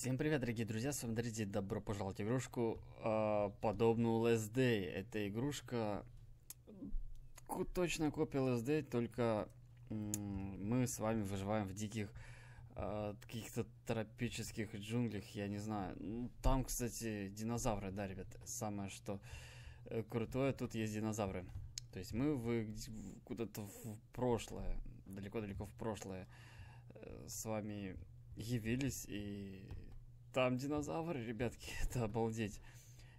Всем привет, дорогие друзья, с вами Дарити, добро пожаловать в игрушку, э, подобную Last Day. Эта игрушка точная копия Last Day, только мы с вами выживаем в диких э, каких-то тропических джунглях, я не знаю. Ну, Там, кстати, динозавры, да, ребят, самое что э, крутое, тут есть динозавры. То есть мы вы куда-то в прошлое, далеко-далеко в прошлое э, с вами явились, и там динозавры, ребятки, это обалдеть.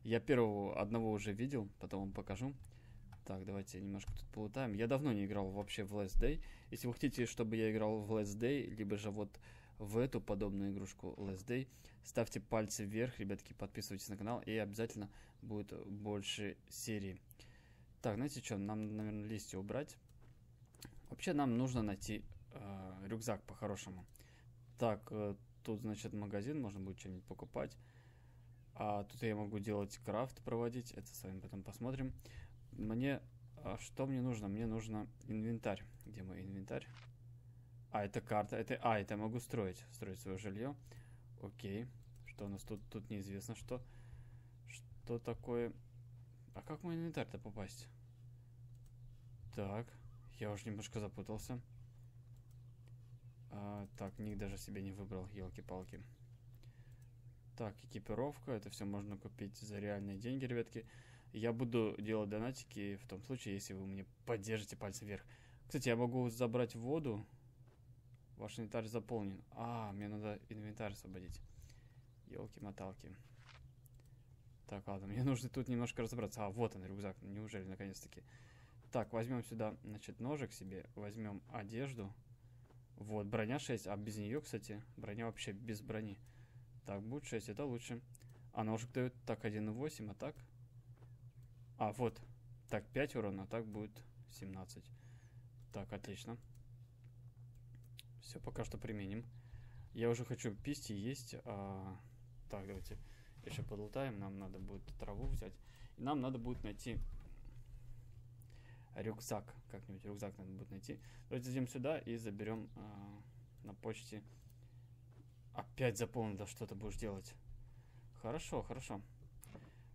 Я первого одного уже видел, потом вам покажу. Так, давайте немножко тут полутаем. Я давно не играл вообще в Last Day. Если вы хотите, чтобы я играл в Last Day, либо же вот в эту подобную игрушку Last Day, ставьте пальцы вверх, ребятки, подписывайтесь на канал, и обязательно будет больше серий. Так, знаете что, нам, наверное, листья убрать. Вообще нам нужно найти э, рюкзак по-хорошему. Так, э, тут, значит, магазин, можно будет что-нибудь покупать. А тут я могу делать крафт, проводить. Это с вами потом посмотрим. Мне... а что мне нужно? Мне нужно инвентарь. Где мой инвентарь? А, это карта. Это... А, это я могу строить. Строить свое жилье. Окей. Что у нас тут? Тут неизвестно что. Что такое... А как мой инвентарь-то попасть? Так. Я уже немножко запутался. А, так, ник даже себе не выбрал, елки-палки. Так, экипировка, это все можно купить за реальные деньги, ребятки. Я буду делать донатики в том случае, если вы мне поддержите пальцы вверх. Кстати, я могу забрать воду. Ваш инвентарь заполнен. А, мне надо инвентарь освободить. Елки-моталки. Так, ладно, мне нужно тут немножко разобраться. А, вот он, рюкзак. Неужели, наконец-таки. Так, возьмем сюда, значит, ножик себе. Возьмем одежду. Вот, броня 6, а без нее, кстати, броня вообще без брони. Так, будет 6, это лучше. А ножик дает так 1,8, а так? А, вот. Так, 5 урона, а так будет 17. Так, отлично. Все, пока что применим. Я уже хочу пить и есть. А... Так, давайте еще подлутаем. Нам надо будет траву взять. И нам надо будет найти рюкзак. Как-нибудь рюкзак надо будет найти. Давайте зайдем сюда и заберем а, на почте. Опять заполнил, да что ты будешь делать? Хорошо, хорошо.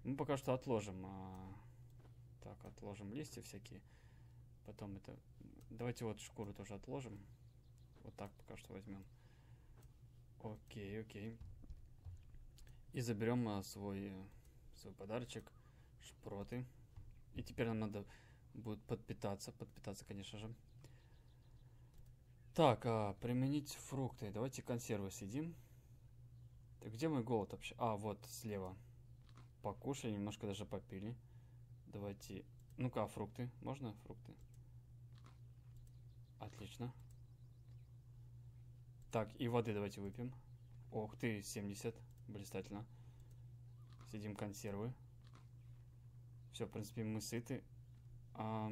Мы пока что отложим. а, так, отложим листья всякие. Потом это... Давайте вот шкуру тоже отложим. Вот так пока что возьмем. Окей, окей. И заберем а, свой, э, свой подарочек. Шпроты. И теперь нам надо будет подпитаться. Подпитаться, конечно же. Так, а, применить фрукты. Давайте консервы съедим. Так, где мой голод вообще? А, вот, слева. Покушали, немножко даже попили. Давайте... Ну-ка, а фрукты? Можно фрукты? Отлично. Так, и воды давайте выпьем. Ох ты, 70. Блистательно. Сидим консервы. Все, в принципе, мы сыты. А,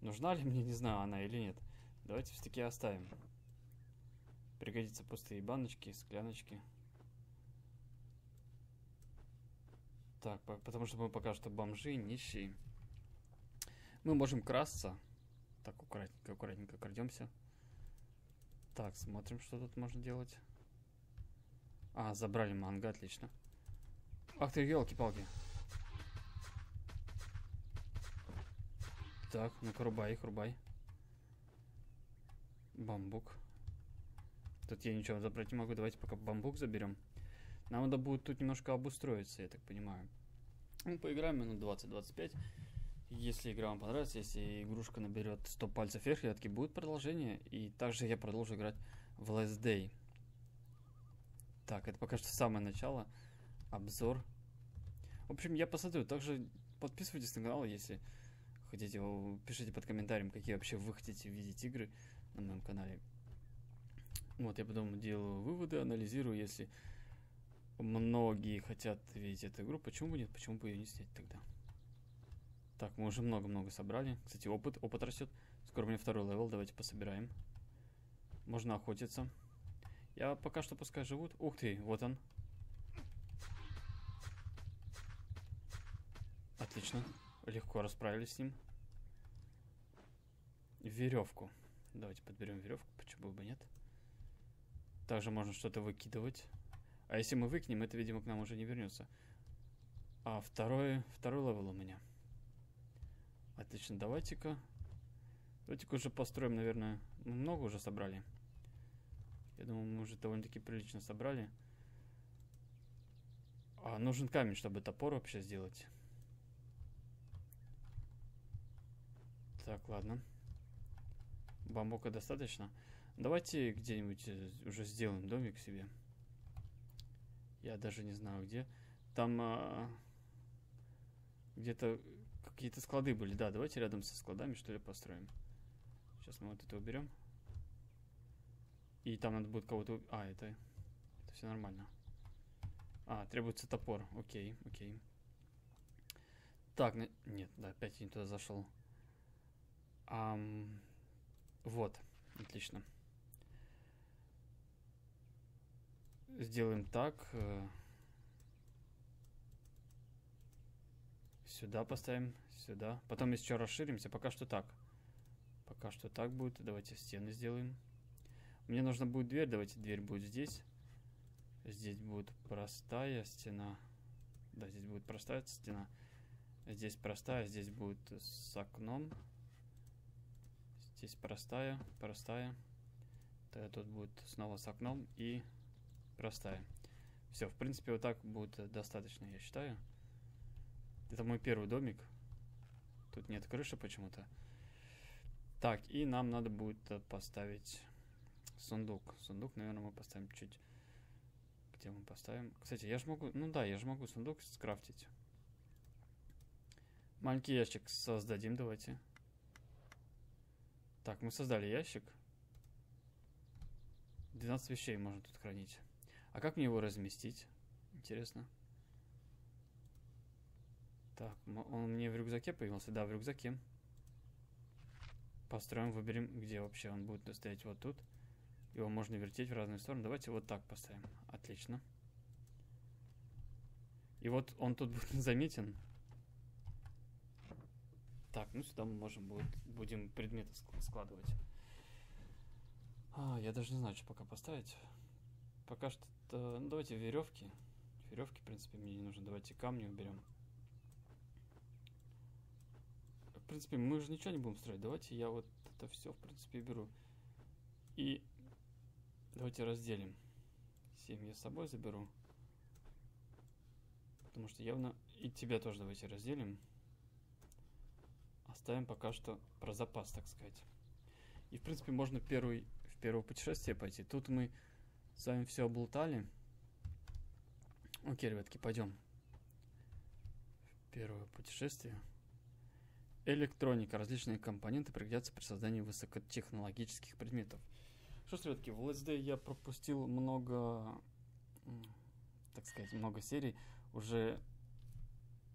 нужна ли мне, не знаю, она или нет. Давайте все-таки оставим. Пригодятся пустые баночки, скляночки. Так, по- потому что мы пока что бомжи, нищие. Мы можем красться. Так, аккуратненько, аккуратненько крадемся. Так, смотрим, что тут можно делать. А, забрали манго, отлично. Ах ты, елки-палки. Так, ну-ка, рубай их, рубай. Бамбук. Тут я ничего забрать не могу. Давайте пока бамбук заберем. Нам надо будет тут немножко обустроиться, я так понимаю. Мы поиграем минут 20-25. Если игра вам понравится, если игрушка наберет 100 пальцев вверх, ребятки, будет продолжение. И также я продолжу играть в Last Day. Так, это пока что самое начало. Обзор. В общем, я посмотрю. Также подписывайтесь на канал, если хотите. о, Пишите под комментарием, какие вообще вы хотите видеть игры на моем канале. Вот, я потом делаю выводы, анализирую, если многие хотят видеть эту игру, почему бы нет, почему бы ее не снять тогда. Так, мы уже много-много собрали. Кстати, опыт, опыт растет. Скоро у меня второй level, давайте пособираем. Можно охотиться. Я пока что пускай живут. Ух ты, вот он. Отлично. Легко расправились с ним. Веревку. Давайте подберем веревку, почему бы нет. Также можно что-то выкидывать. А если мы выкинем, это, видимо, к нам уже не вернется. А второй, второй level у меня. Отлично, давайте-ка. Давайте-ка уже построим, наверное. Мы много уже собрали. Я думаю, мы уже довольно-таки прилично собрали. А нужен камень, чтобы топор вообще сделать. Так, ладно. Бамбука достаточно. Давайте где-нибудь э, уже сделаем домик себе. Я даже не знаю где. Там а, где-то какие-то склады были. Да, давайте рядом со складами что ли построим. Сейчас мы вот это уберем. И там надо будет кого-то... А, это... Это все нормально. А, требуется топор. Окей, окей. Так, нет, да, опять я не туда зашел. Ам... Вот, отлично. Сделаем так. Э, сюда поставим, сюда. Потом еще расширимся. Пока что так. Пока что так будет. Давайте стены сделаем. Мне нужно будет дверь. Давайте дверь будет здесь. Здесь будет простая стена. Да, здесь будет простая стена. Здесь простая, здесь будет с окном. Здесь простая, простая. Тогда тут будет снова с окном и простая. Все, в принципе, вот так будет достаточно, я считаю. Это мой первый домик. Тут нет крыши почему-то. Так, и нам надо будет поставить сундук. Сундук, наверное, мы поставим чуть... Где мы поставим? Кстати, я же могу... Ну да, я же могу сундук скрафтить. Маленький ящик создадим, давайте. Так, мы создали ящик. 12 вещей можно тут хранить. А как мне его разместить? Интересно. Так, он мне в рюкзаке появился? Да, в рюкзаке. Построим, выберем, где вообще он будет стоять. Вот тут. Его можно вертеть в разные стороны. Давайте вот так поставим. Отлично. И вот он тут будет заметен. Так, ну сюда мы можем будет, будем предметы складывать. А, я даже не знаю, что пока поставить. Пока что, ну, давайте веревки. Веревки, в принципе, мне не нужно. Давайте камни уберем. В принципе, мы же ничего не будем строить. Давайте я вот это все, в принципе, беру. И давайте разделим. 7 я с собой заберу. Потому что явно и тебя тоже давайте разделим. Оставим пока что про запас, так сказать. И, в принципе, можно первый, в первое путешествие пойти. Тут мы с вами все облутали. Окей, ребятки, пойдем. Первое путешествие. Электроника. Различные компоненты пригодятся при создании высокотехнологических предметов. Что ж, ребятки, в LSD я пропустил много, так сказать, много серий. Уже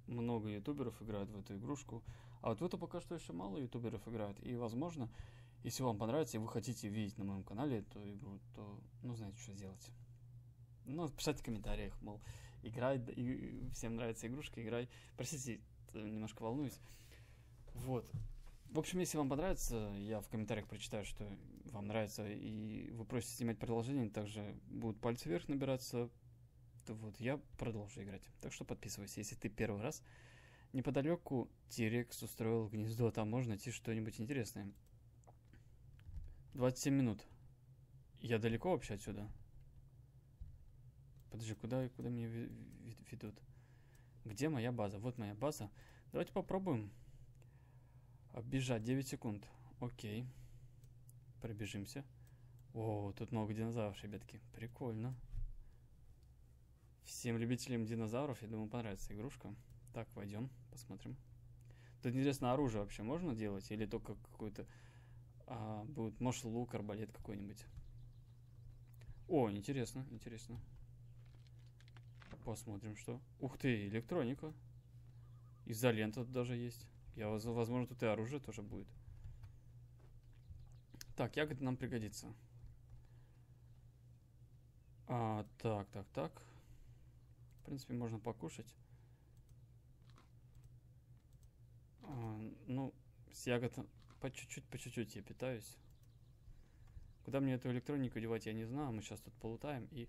много ютуберов играют в эту игрушку. А вот в эту пока что еще мало ютуберов играют. И, возможно, если вам понравится и вы хотите видеть на моем канале эту игру, то, ну, знаете, что сделать. Ну, писать в комментариях, мол, играй, и всем нравится игрушка, играй. Простите, немножко волнуюсь. Вот. В общем, если вам понравится, я в комментариях прочитаю, что вам нравится, и вы просите снимать продолжение, также будут пальцы вверх набираться, то вот я продолжу играть. Так что подписывайся, если ты первый раз. Неподалеку Тирекс устроил гнездо, там можно найти что-нибудь интересное. 27 минут. Я далеко вообще отсюда? Подожди, куда, куда меня ведут? Где моя база? Вот моя база. Давайте попробуем. Бежать 9 секунд. Окей. Пробежимся. О, тут много динозавров, ребятки. Прикольно. Всем любителям динозавров, я думаю, понравится игрушка. Так, войдем, посмотрим. Тут интересно, оружие вообще можно делать? Или только какой-то а, будет, может, лук, арбалет какой-нибудь. О, интересно, интересно. Посмотрим, что. Ух ты, электроника. Изолента даже есть. Я, возможно, тут и оружие тоже будет. Так, ягода нам пригодится. А, так, так, так. В принципе, можно покушать. А, ну, с ягод по чуть-чуть, по чуть-чуть я питаюсь. Куда мне эту электронику девать, я не знаю. Мы сейчас тут полутаем и...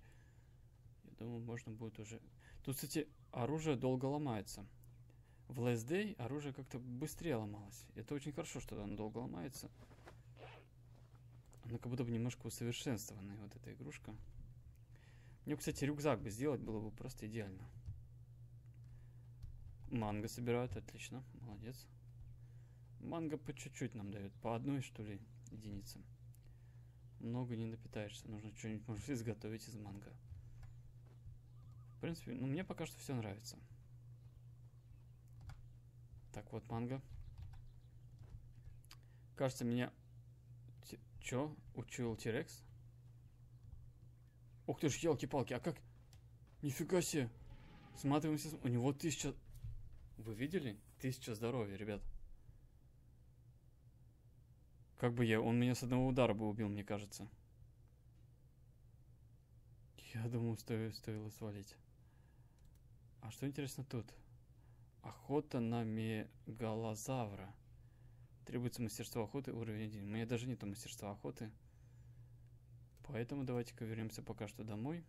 Я думаю, можно будет уже... Тут, кстати, оружие долго ломается. В Last Day оружие как-то быстрее ломалось. Это очень хорошо, что оно долго ломается. Она как будто бы немножко усовершенствованная, вот эта игрушка. Мне, кстати, рюкзак бы сделать было бы просто идеально. Манго собирают, отлично, молодец. Манго по чуть-чуть нам дают, по одной, что ли, единице. Много не напитаешься, нужно что-нибудь, может, изготовить из манго. В принципе, ну, мне пока что все нравится. Так, вот манго. Кажется, меня... Чё? Учил Тирекс? Ух ты ж, елки-палки, а как? Нифига себе! Сматываемся, у него тысяча... Вы видели? Тысяча здоровья, ребят. Как бы я... Он меня с одного удара бы убил, мне кажется. Я думаю, стоило, стоило свалить. А что интересно тут? Охота на мегалозавра. Требуется мастерство охоты уровень 1. У меня даже нету мастерства охоты. Поэтому давайте-ка вернемся пока что домой.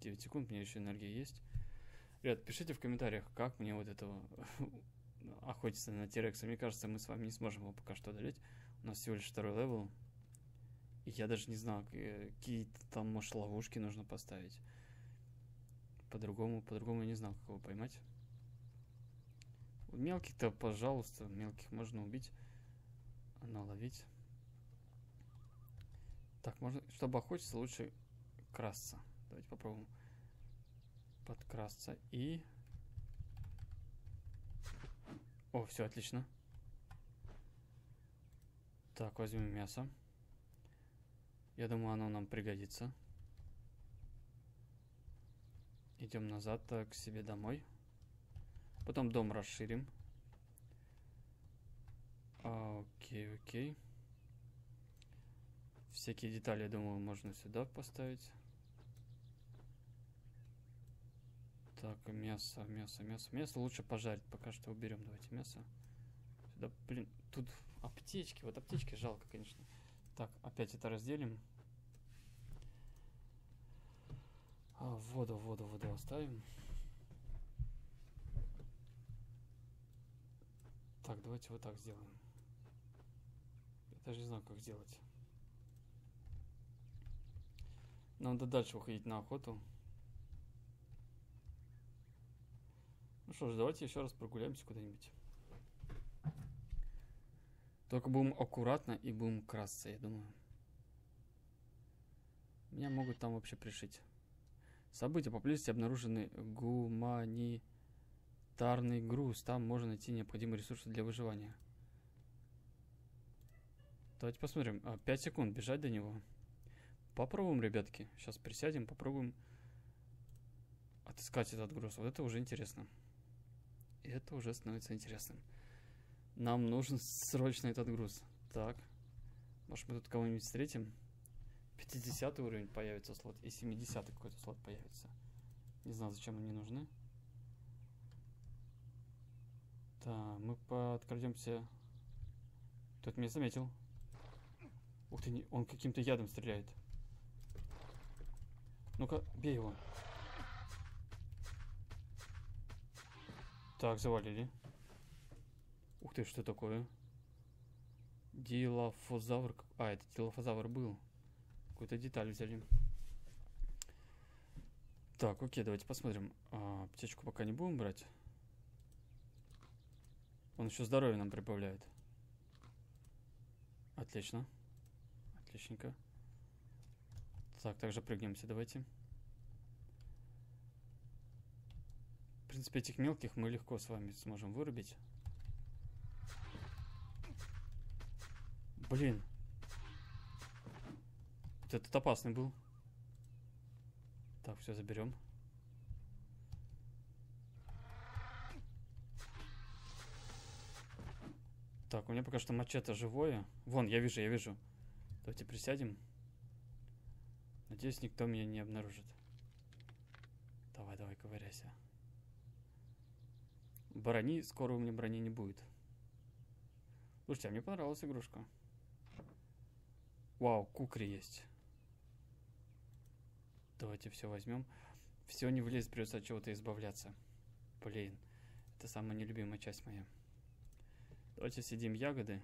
9 секунд, у меня еще энергия есть. Ребят, пишите в комментариях, как мне вот этого охотиться на Тирекса. Мне кажется, мы с вами не сможем его пока что одолеть. У нас всего лишь второй level. И я даже не знаю, какие-то там, может, ловушки нужно поставить. По-другому, по-другому я не знал, как его поймать. Мелких-то, пожалуйста, мелких можно убить, наловить. Так, можно, чтобы охотиться, лучше красться. Давайте попробуем подкрасться и... О, все, отлично. Так, возьмем мясо. Я думаю, оно нам пригодится. Идем назад к себе домой. Потом дом расширим. Окей, окей. Всякие детали, я думаю, можно сюда поставить. Так, мясо, мясо, мясо. Мясо лучше пожарить. Пока что уберем. Давайте мясо. Сюда, блин, тут аптечки. Вот аптечки жалко, конечно. Так, опять это разделим. А, воду, воду, воду оставим. Так, давайте вот так сделаем. Я даже не знаю, как сделать. Надо дальше уходить на охоту. Что ж, давайте еще раз прогуляемся куда-нибудь. Только будем аккуратно и будем красться, я думаю. Меня могут там вообще пришить. События поблизости обнаружены гуманитарный груз. Там можно найти необходимые ресурсы для выживания. Давайте посмотрим. 5 а, секунд бежать до него. Попробуем, ребятки. Сейчас присядем, попробуем отыскать этот груз. Вот это уже интересно. И это уже становится интересным. Нам нужен срочно этот груз. Так. Может, мы тут кого-нибудь встретим? 50 уровень появится слот. И 70 какой-то слот появится. Не знаю, зачем они нужны. Так, мы подкрадемся. Тут меня заметил. Ух ты, он каким-то ядом стреляет. Ну-ка, бей его. Так, завалили. Ух ты, что такое? Дилофозавр. А, это дилофозавр был. Какую-то деталь взяли. Так, окей, давайте посмотрим. А, птичку пока не будем брать. Он еще здоровье нам прибавляет. Отлично. Отличненько. Так, также прыгнемся, давайте. В принципе, этих мелких мы легко с вами сможем вырубить. Блин. Вот этот опасный был. Так, все, заберем. Так, у меня пока что мачете живое. Вон, я вижу, я вижу. Давайте присядем. Надеюсь, никто меня не обнаружит. Давай, давай, ковыряйся. Брони, скоро у меня брони не будет. Слушайте, а мне понравилась игрушка. Вау, кукри есть. Давайте все возьмем. все не влезет, придется от чего-то избавляться. Блин, это самая нелюбимая часть моя. Давайте сидим ягоды.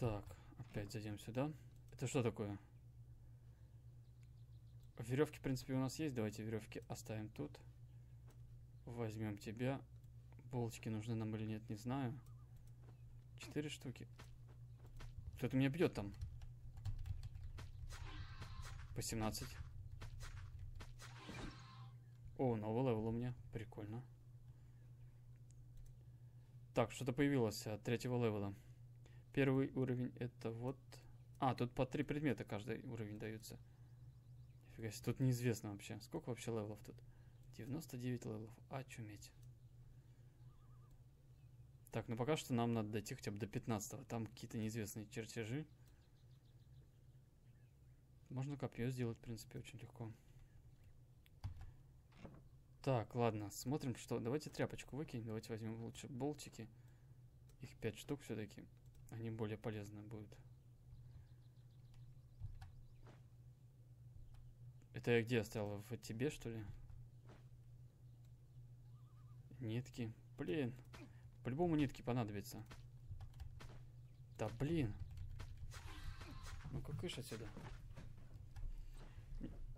Так, опять зайдем сюда. Это что такое? Веревки, в принципе, у нас есть. Давайте веревки оставим тут. Возьмем тебя. Булочки нужны нам или нет, не знаю. Четыре штуки. Кто-то меня бьет там. По 17. О, новый level у меня. Прикольно. Так, что-то появилось от третьего level а. Первый уровень это вот... А, тут по три предмета каждый уровень даются. Нифига себе, тут неизвестно вообще. Сколько вообще level ов тут? 99 level ов. Очуметь. Так, ну пока что нам надо дойти хотя бы до 15 Там какие-то неизвестные чертежи. Можно копье сделать, в принципе, очень легко. Так, ладно, смотрим, что... Давайте тряпочку выкинем. Давайте возьмем лучше болтики. Их 5 штук все-таки. Они более полезны будут. Это я где оставил? В тебе, что ли? Нитки. Блин. По-любому нитки понадобятся. Да блин. Ну-ка, кыш отсюда.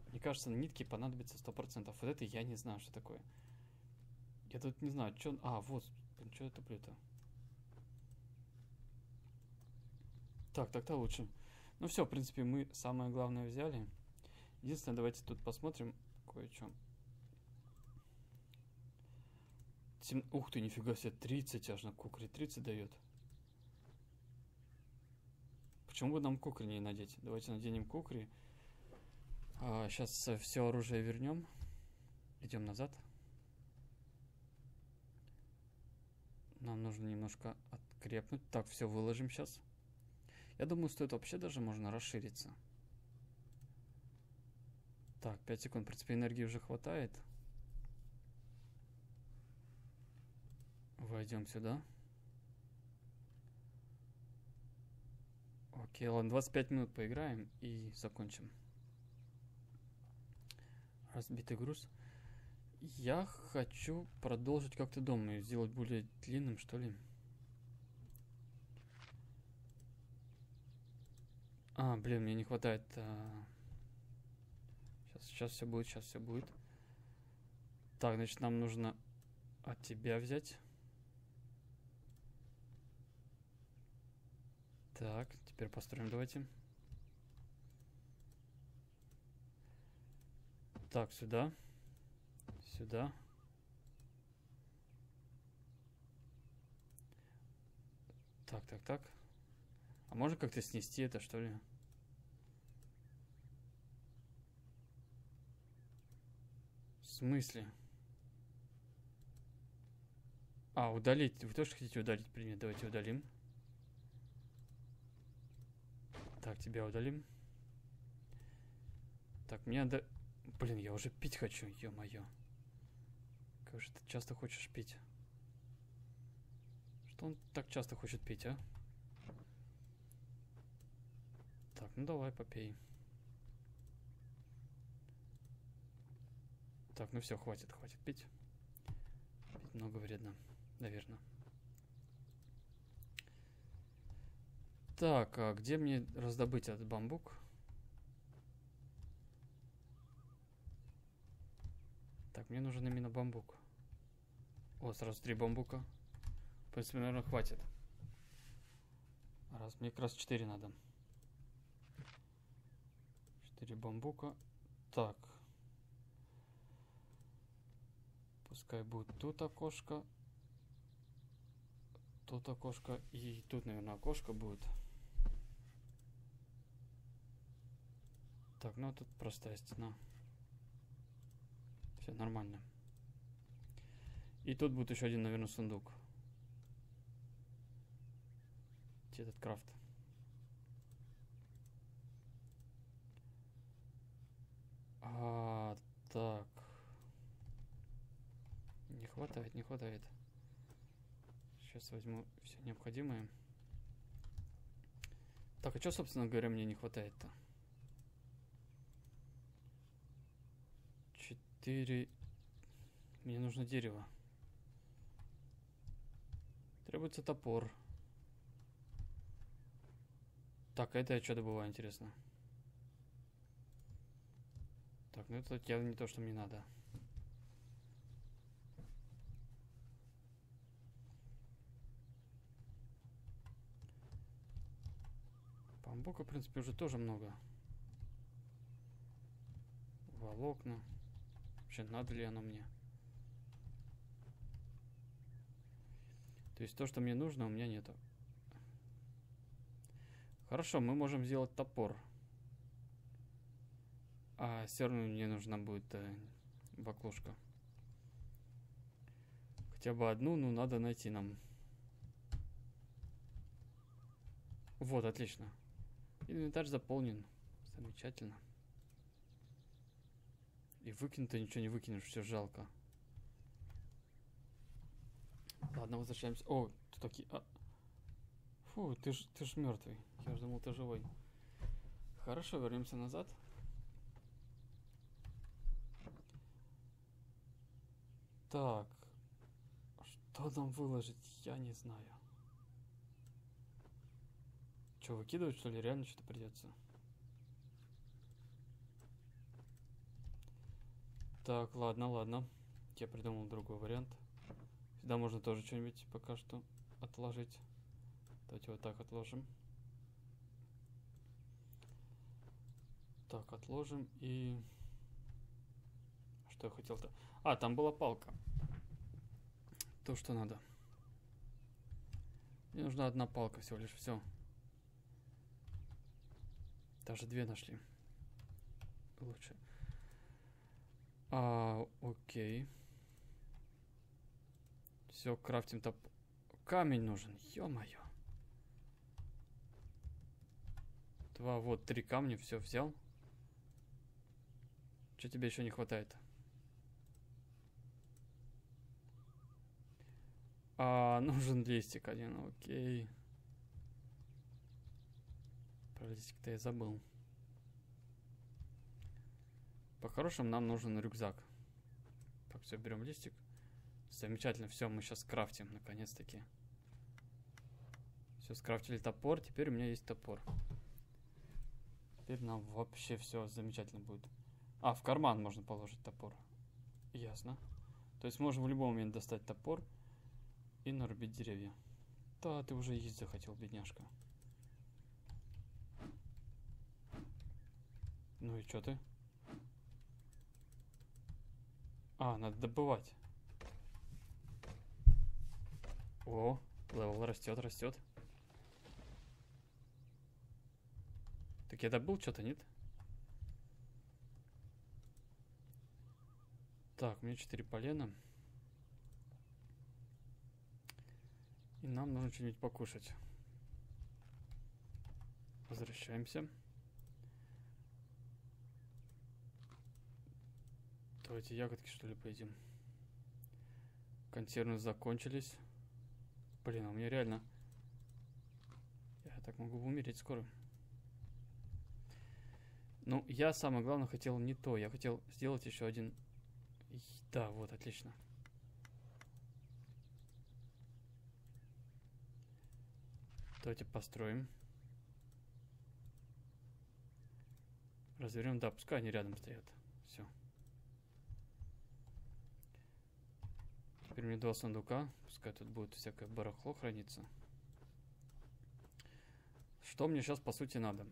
Мне кажется, нитки понадобятся сто процентов. Вот это я не знаю, что такое. Я тут не знаю, что... А, вот, блин, что блюдо? Так, так-то лучше. Ну все, в принципе, мы самое главное взяли. Единственное, давайте тут посмотрим кое-что. Сем... Ух ты, нифига себе, 30 аж на кукре, 30 дает. Почему бы нам кукри не надеть? Давайте наденем кукри. А, сейчас все оружие вернем. Идем назад. Нам нужно немножко открепнуть. Так, все выложим сейчас. Я думаю, стоит вообще даже можно расшириться. Так, 5 секунд. В принципе, энергии уже хватает. Войдем сюда. Окей, ладно, 25 минут поиграем и закончим. Разбитый груз. Я хочу продолжить как-то дома и сделать более длинным, что ли. А, блин, мне не хватает. А... Сейчас, все будет, сейчас все будет. Так, значит, нам нужно от тебя взять. Так, теперь построим, давайте. Так, сюда. Сюда. Так, так, так. А можно как-то снести это, что ли? Смысле? А, удалить. Вы тоже хотите удалить предмет? Давайте удалим. Так, тебя удалим. Так, мне надо... Блин, я уже пить хочу, ё-моё. Как же ты часто хочешь пить? Что он так часто хочет пить, а? Так, ну давай, попей. Так, ну все, хватит, хватит пить. Пить много вредно, наверное. Так, а где мне раздобыть этот бамбук? Так, мне нужен именно бамбук. О, сразу три бамбука. В принципе, наверное, хватит. Раз, мне как раз четыре надо. Четыре бамбука. Так. Пускай будет тут окошко. Тут окошко. И тут, наверное, окошко будет. Так, ну тут простая стена. Все нормально. И тут будет еще один, наверное, сундук. Где этот крафт? А, так. Хватает, не хватает. Сейчас возьму все необходимое. Так, а что, собственно говоря, мне не хватает-то? 4... Мне нужно дерево. Требуется топор. Так, это я что добываю, интересно? Так, ну это явно не то, что мне надо. Бамбука, в принципе, уже тоже много. Волокна. Вообще, надо ли оно мне? То есть то, что мне нужно, у меня нету. Хорошо, мы можем сделать топор. А все равно мне нужна будет э, баклушка. Хотя бы одну, ну надо найти нам. Вот, отлично. Инвентарь заполнен. Замечательно. И выкинуть-то ничего не выкинешь, все жалко. Ладно, возвращаемся. О, тут такие... А... Фу, ты ж, ты ж мертвый. Я же думал, ты живой. Хорошо, вернемся назад. Так. Что нам выложить, я не знаю. Что, выкидывать, что ли? Реально что-то придется. Так, ладно, ладно. Я придумал другой вариант. Сюда можно тоже что-нибудь пока что отложить. Давайте вот так отложим. Так, отложим и... Что я хотел-то? А, там была палка. То, что надо. Мне нужна одна палка всего лишь, все. Даже две нашли. Лучше. А, окей. Все, крафтим топ. Камень нужен, ё-моё. Два, вот, три камня, все взял. Что тебе еще не хватает? А, нужен листик один, окей. Про листик-то я забыл. По-хорошему нам нужен рюкзак. Так, все, берем листик. Замечательно, все, мы сейчас крафтим, наконец-таки. Все, скрафтили топор, теперь у меня есть топор. Теперь нам вообще все замечательно будет. А, в карман можно положить топор. Ясно. То есть можем в любой момент достать топор и нарубить деревья. Да, ты уже есть захотел, бедняжка. Ну и что ты? А, надо добывать. О, level растет, растет. Так я добыл что-то, нет? Так, у меня 4 полена. И нам нужно что-нибудь покушать. Возвращаемся. Давайте ягодки что ли поедим. Консервы закончились. Блин, а у меня реально... Я так могу умереть скоро. Ну, я самое главное хотел не то. Я хотел сделать еще один... Да, вот, отлично. Давайте построим. Развернем. Да, пускай они рядом стоят. Все. Теперь меня два сундука. Пускай тут будет всякое барахло храниться. Что мне сейчас по сути надо?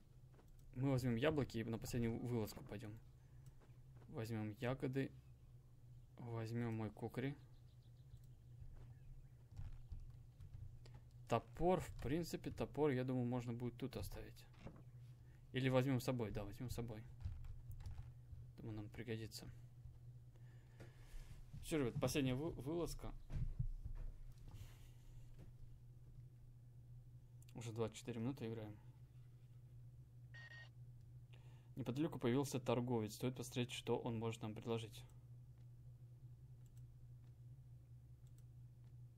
Мы возьмем яблоки и на последнюю вылазку пойдем. Возьмем ягоды. Возьмем мой кукри. Топор, в принципе, топор, я думаю, можно будет тут оставить. Или возьмем с собой, да, возьмем с собой. Думаю, нам пригодится. Все, ребят, последняя вы вылазка. Уже 24 минуты играем. Неподалеку появился торговец. Стоит посмотреть, что он может нам предложить.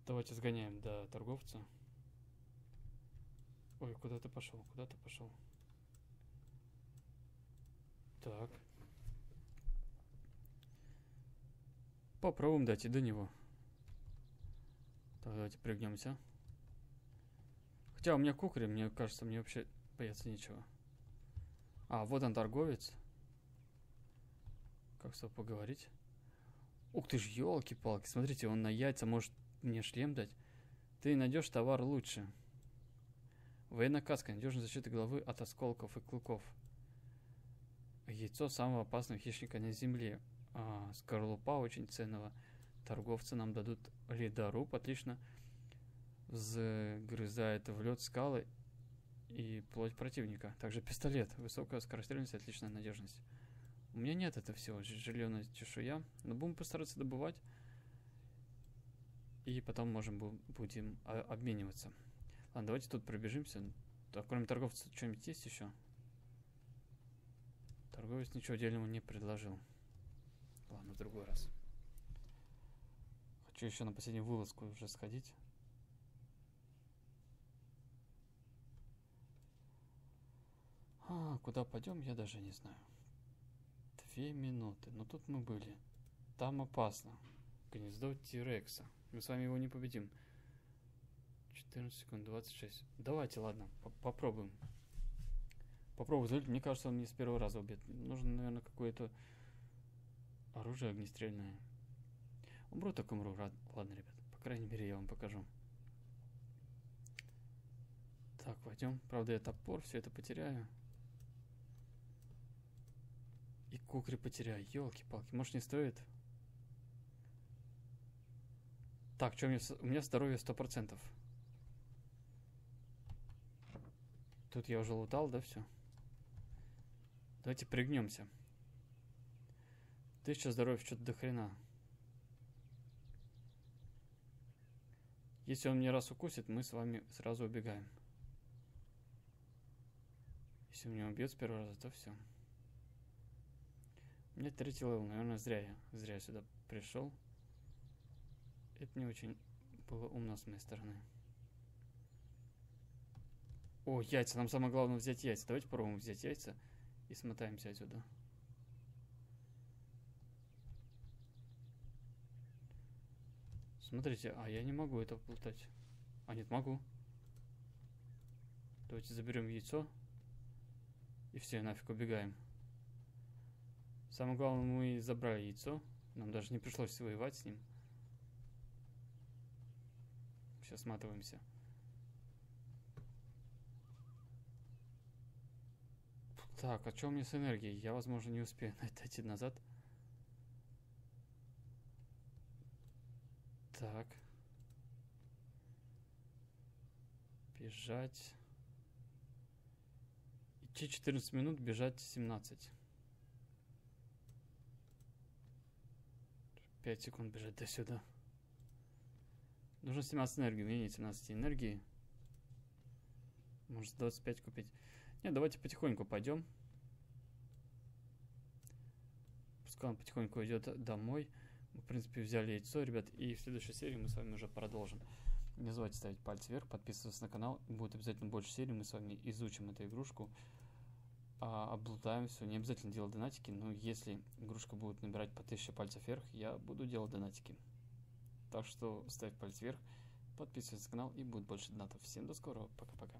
Давайте сгоняем до торговца. Ой, куда ты пошел? Куда ты пошел? Так. Попробуем дойти до него. Так, давайте пригнемся. Хотя у меня кукри, мне кажется, мне вообще бояться нечего. А, вот он торговец. Как с поговорить? Ух ты ж, елки-палки, смотрите, он на яйца может мне шлем дать. Ты найдешь товар лучше. Военная каска, надежная защита головы от осколков и клыков. Яйцо самого опасного хищника на земле. А, скорлупа очень ценного. Торговцы нам дадут ледоруб, отлично загрызает в лед скалы и плоть противника. Также пистолет, высокая скорострельность, отличная надежность. У меня нет этого всего, зеленая чешуя, но будем постараться добывать. И потом можем будем обмениваться. Ладно, давайте тут пробежимся. Так, кроме торговца, что-нибудь есть еще? Торговец ничего отдельного не предложил. Ладно, в другой раз. Хочу еще на последнюю вылазку уже сходить. А, куда пойдем, я даже не знаю. Две минуты. Но тут мы были. Там опасно. Гнездо Тирекса. Мы с вами его не победим. 14 секунд, 26. Давайте, ладно, попробуем. Попробуй, мне кажется, он не с первого раза убит. Нужно, наверное, какое-то оружие огнестрельное. Умру, так умру. Ладно, ребят, по крайней мере, я вам покажу. Так, пойдем. Правда, я топор, все это потеряю. И кукри потеряю. Елки-палки, может не стоит? Так, что у меня, у меня здоровье сто процентов. Тут я уже лутал, да, все? Давайте пригнемся. Тысяча здоровья, что-то до хрена. Если он мне раз укусит, мы с вами сразу убегаем. Если меня убьет с первого раза, то все. У меня третий level, наверное, зря я. Зря я сюда пришел. Это не очень было умно с моей стороны. О, яйца. Нам самое главное взять яйца. Давайте попробуем взять яйца и смотаемся отсюда. Смотрите, а я не могу это плутать. А нет, могу. Давайте заберем яйцо. И все, нафиг убегаем. Самое главное, мы забрали яйцо. Нам даже не пришлось воевать с ним. Сейчас сматываемся. Так, а что у меня с энергией? Я, возможно, не успею отойти назад. Так. Бежать. Идти 14 минут, бежать 17. 5 секунд бежать до сюда. Нужно 17 энергии. У меня нет 17 энергии. Может 25 купить. Нет, давайте потихоньку пойдем. Пускай он потихоньку идет домой. В принципе, взяли яйцо, ребят. И в следующей серии мы с вами уже продолжим. Не забывайте ставить пальцы вверх, подписываться на канал. Будет обязательно больше серий. Мы с вами изучим эту игрушку. А, облутаем все. Не обязательно делать донатики, но если игрушка будет набирать по 1000 пальцев вверх, я буду делать донатики. Так что ставь палец вверх, подписывайся на канал и будет больше донатов. Всем до скорого. Пока-пока.